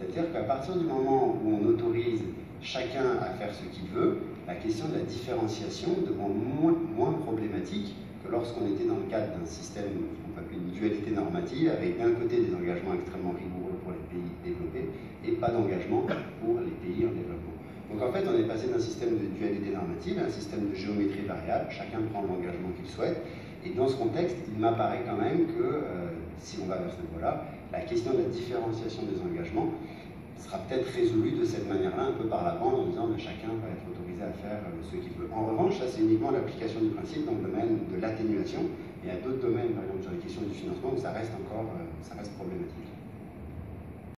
C'est-à-dire qu'à partir du moment où on autorise chacun à faire ce qu'il veut, la question de la différenciation devient moins, moins problématique que lorsqu'on était dans le cadre d'un système qu'on peut appeler une dualité normative, avec d'un côté des engagements extrêmement rigoureux pour les pays développés et pas d'engagement pour les pays en développement. Donc en fait, on est passé d'un système de dualité normative à un système de géométrie variable, chacun prend l'engagement qu'il souhaite, et dans ce contexte, il m'apparaît quand même que, euh, si on va vers ce la question de la différenciation des engagements sera peut-être résolue de cette manière-là, un peu par la bande, en disant que chacun va être autorisé à faire euh, ce qu'il veut. En revanche, ça c'est uniquement l'application du principe dans le domaine de l'atténuation, et à d'autres domaines, par exemple sur les questions du financement, où ça reste encore euh, ça reste problématique.